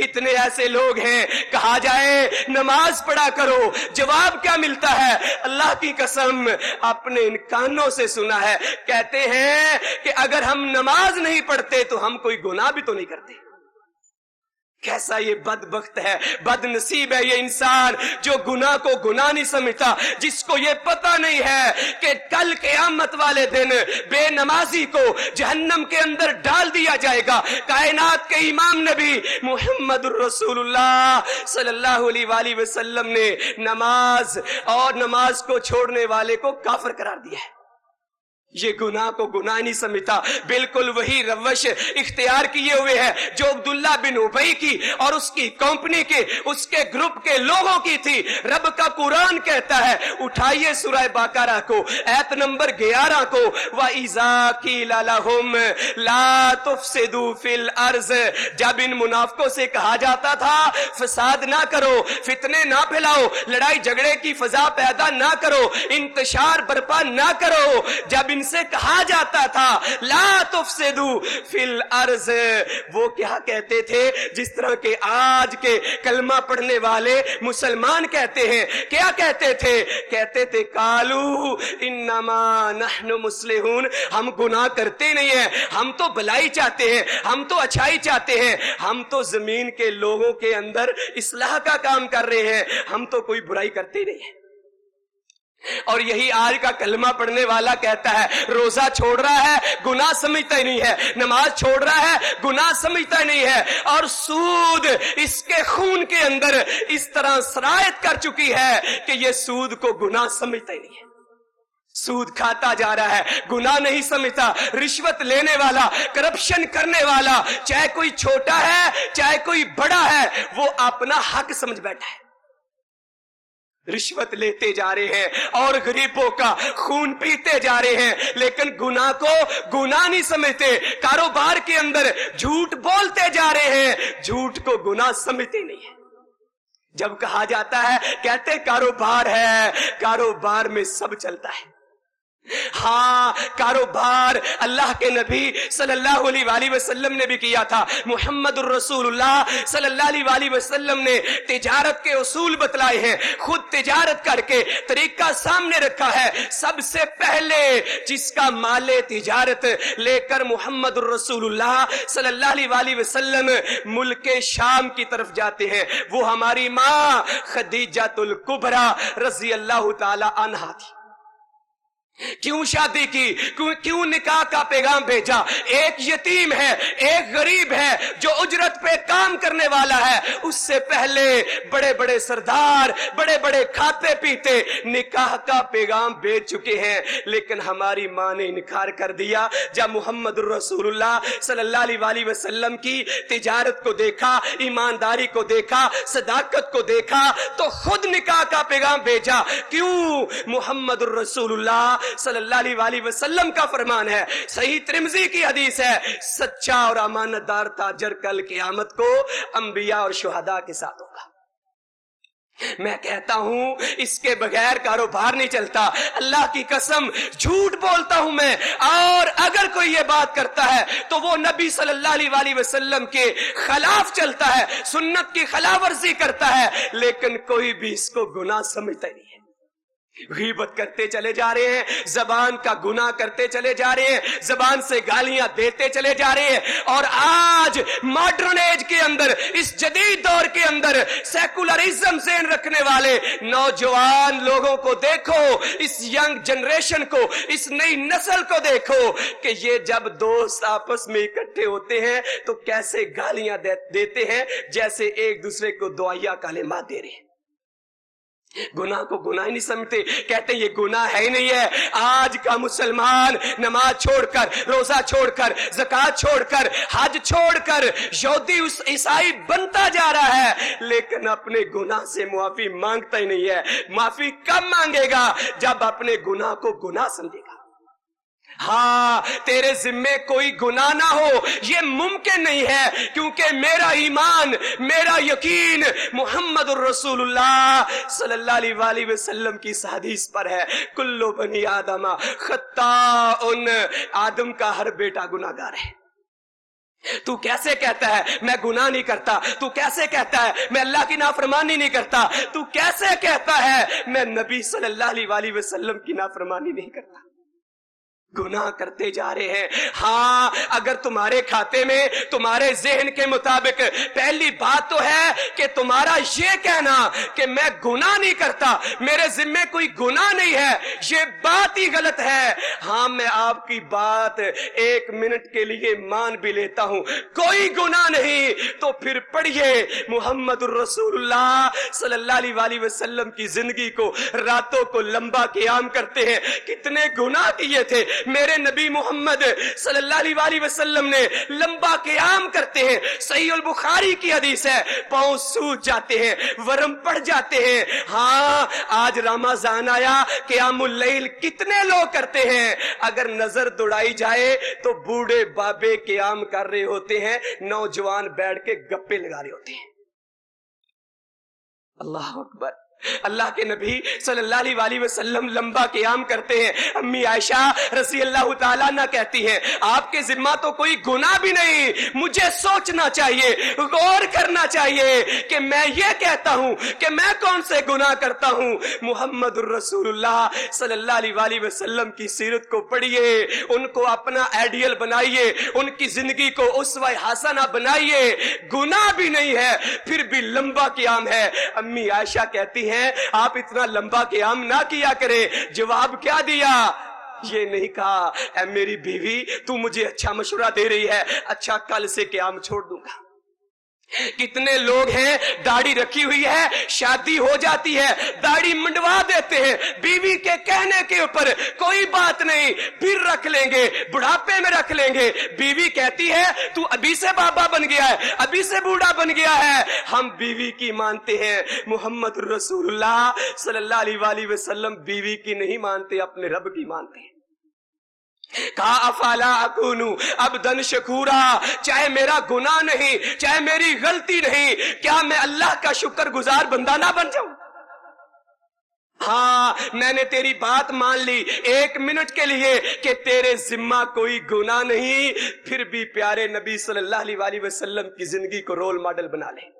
कितने ऐसे लोग हैं? कहा जाए, नमाज़ पढ़ा करो, जवाब क्या मिलता है? अल्लाह की कसम अपने इन कानों से सुना है। कहते हैं कि अगर हम नमाज़ नहीं पढ़ते तो हम कोई गुनाह भी तो नहीं करते। कैसा ये बदबख्त है, बदनसीब है ये इंसान जो गुनाह को गुनाह नहीं समझता, जिसको ये पता नहीं है कि कल के आमत वाले दिन बेनमाजी को जहन्नम के अंदर डाल दिया जाएगा। कायनात के इमाम नबी मोहम्मद सल्लल्लाहु अलैहि वसल्लम ने नमाज़ और नमाज़ को छोड़ने वाले को काफर करार दिया है। ये गुनाह को गुनाह नहीं समझता। बिल्कुल वही रवश इख्तियार किए हुए है, जो अब्दुल्ला बिन उबई की और उसकी कंपनी के, उसके ग्रुप के लोगों की थी। रब का कुरान कहता है, उठाइए सुराय बाकारा को, ऐत नंबर ग्यारह को, व इजा की लालाहुम ला तुफसिदु फिल अर्ज़। जब इन मुनाफकों से कहा जाता था, फसाद ना करो, फितने ना फैलाओ, लड़ाई झगड़े की फजा पैदा ना करो, इंतशार बर्पा ना करो। जब इन इनसे कहा जाता था, ला तुफसिदु फिल अर्ज़। वो क्या कहते थे? जिस तरह के आज के कलमा पढ़ने वाले मुसलमान कहते हैं, क्या कहते थे? कहते थे, कालू इन्नमा नहनु मुस्लिहून। हम गुनाह करते नहीं है, हम तो भलाई चाहते हैं, हम तो अच्छाई चाहते हैं। हम तो ज़मीन के लोगों के अंदर इसलाह का काम कर रहे हैं, हम तो कोई बुराई करते नहीं है। और यही आज का कलमा पढ़ने वाला कहता है, रोजा छोड़ रहा है, गुनाह समझता ही नहीं है। नमाज़ छोड़ रहा है, गुनाह समझता नहीं है। और सूद इसके खून के अंदर इस तरह सरायत कर चुकी है कि यह सूद को गुनाह समझता ही नहीं है। सूद खाता जा रहा है, गुनाह नहीं समझता रिश्वत लेने वाला, करप्शन करने वाला, चाहे कोई छोटा है, चाहे कोई बड़ा है, वो अपना हक समझ बैठा है। रिश्वत लेते जा रहे हैं और गरीबों का खून पीते जा रहे हैं। लेकिन गुना को गुना नहीं समझते। कारोबार के अंदर झूठ बोलते जा रहे हैं। झूठ को गुना समझते नहीं है। जब कहा जाता है, कहते कारोबार है। कारोबार में सब चलता है। हाँ कारोबार अल्लाह के नबी सल्लल्लाहु अलैहि वसल्लम ने भी किया था। मोहम्मद वसल्लम ने तिजारत के उसूल बतलाए हैं। खुद तिजारत करके तरीका सामने रखा है। सबसे पहले जिसका माले तिजारत लेकर मोहम्मद वसल्लम मुल्क शाम की तरफ़ जाते हैं। वो हमारी माँ खदीजातुल कुबरा रज़ी अल्लाह तला अनहा थी। क्यों शादी की? क्यों क्यों निकाह का पैगाम भेजा? एक यतीम है, एक गरीब है, जो उजरत पे काम करने वाला है। उससे पहले बड़े बड़े सरदार बड़े बड़े खाते पीते, निकाह का पैगाम भेज चुके हैं। लेकिन हमारी माँ ने इनकार कर दिया। जब मोहम्मद सल्लल्लाहु वसल्लम की तिजारत को देखा, ईमानदारी को देखा, सदाकत को देखा तो खुद निकाह का पैगाम भेजा। क्यों? मोहम्मद रसूलुल्लाह वसल्लम का फरमान है। सही त्रिमजी की हदीस है। सच्चा और अमानतदार ताजर कल कियामत को अंबिया और शुहदा के साथ होगा। मैं कहता हूँ, इसके बगैर कारोबार नहीं चलता। अल्लाह की कसम, झूठ बोलता हूँ मैं। और अगर कोई ये बात करता है तो वो नबी सल्लल्लाहु अलैहि वसल्लम के खिलाफ चलता है, सुन्नत की खिलाफ वर्जी करता है। लेकिन कोई भी इसको गुनाह समझता नहीं है। गीबत करते चले जा रहे हैं जबान का गुना करते चले जा रहे हैं जबान से गालियाँ देते चले जा रहे हैं। और आज मॉडर्न एज के अंदर इस जदीद दौर के अंदर सेकुलरिज्म से रखने वाले नौजवान लोगों को देखो इस यंग जनरेशन को इस नई नस्ल को देखो कि ये जब दोस्त आपस में इकट्ठे होते हैं तो कैसे गालियाँ दे, देते हैं जैसे एक दूसरे को दुआया काले माँ दे रहे हैं। गुनाह को गुनाह ही नहीं समझते। कहते ये गुनाह है ही नहीं है। आज का मुसलमान नमाज़ छोड़कर, रोजा छोड़कर, जक़ात छोड़कर, हज छोड़कर, यहूदी उस ईसाई बनता जा रहा है। लेकिन अपने गुनाह से मुआफी माँगता ही नहीं है। माफ़ी कब मांगेगा? जब अपने गुनाह को गुनाह समझेगा। हाँ तेरे जिम्मे कोई गुना ना हो। ये मुमकिन नहीं है, क्योंकि मेरा ईमान, मेरा यकीन मोहम्मद वसल्लम की सादिश पर है। कुल्लो बनी आदमा खत्ता उन आदम का हर बेटा गुनागार है। तू कैसे कहता है, मैं गुनाह नहीं करता? तू कैसे कहता है, मैं अल्लाह की नाफरमानी नहीं करता? तू कैसे कहता है, मैं नबी सल्लल्लाहु अलैहि वसल्लम की नाफरमानी नहीं करता? गुनाह करते जा रहे हैं। हाँ अगर तुम्हारे खाते में, तुम्हारे जहन के मुताबिक पहली बात तो है कि तुम्हारा ये कहना कि मैं गुनाह नहीं करता, मेरे जिम्मे कोई गुनाह नहीं है, ये बात ही गलत है। हाँ मैं आपकी बात एक मिनट के लिए मान भी लेता हूँ। कोई गुनाह नहीं। तो फिर पढ़िए मोहम्मद सल्लल्लाहु वसल्लम की ज़िंदगी को, रातों को लंबा क्याम करते हैं। कितने गुनाह किए थे। मेरे नबी मोहम्मद सल्लल्लाहु वसल्लम ने लंबा क्याम करते हैं। सही बुखारी की हदीस है, पाँव सूज जाते हैं, वरम पड़ जाते हैं। हाँ आज रामाजान आया, क्यामुल कितने लोग करते हैं? अगर नज़र दौड़ाई जाए तो बूढ़े बाबे क्याम कर रहे होते हैं, नौजवान बैठ के गप्पे लगा रहे होते हैं। अल्लाह अकबर। अल्लाह के नबी सल्लल्लाहु अलैहि लंबा क्याम करते हैं। अम्मी आयशा रसी अल्लाह तला कहती हैं, आपके जिम्मा तो कोई गुना भी नहीं, मुझे सोचना चाहिए, गौर करना चाहिए कि मैं ये कहता हूँ कि मैं कौन से गुना करता हूँ। मोहम्मद रसूलुल्लाह सल्लल्लाहु अलैहि वसल्लम की सीरत को पढ़िए, उनको अपना आइडियल बनाइए, उनकी ज़िंदगी को उस हसना बनाइए। गुना भी नहीं है, फिर भी लंबा क्याम है। अम्मी आयशा कहती हैं आप इतना लंबा क्याम ना किया करें। जवाब क्या दिया? ये नहीं कहा मेरी बीवी, तू मुझे अच्छा मशुरा दे रही है अच्छा कल से क्याम छोड़ दूँगा। कितने लोग हैं, दाढ़ी रखी हुई है, शादी हो जाती है, दाढ़ी मंडवा देते हैं, बीवी के कहने के ऊपर कोई बात नहीं, फिर रख लेंगे, बुढ़ापे में रख लेंगे। बीवी कहती है, तू अभी से बाबा बन गया है, अभी से बूढ़ा बन गया है। हम बीवी की मानते हैं, मोहम्मद अलैहि वसल्लम बीवी की नहीं मानते, अपने रब की मानते हैं। कहा, अफाला अकूनू, अब दन शकूरा, चाहे मेरा गुना नहीं, चाहे मेरी गलती नहीं, क्या मैं अल्लाह का शुक्र गुजार बंदा ना बन जाऊँ? हाँ मैंने तेरी बात मान ली, एक मिनट के लिए कि तेरे जिम्मा कोई गुना नहीं, फिर भी प्यारे नबी सल्लल्लाहु अलैहि वसल्लम की ज़िंदगी को रोल मॉडल बना ले।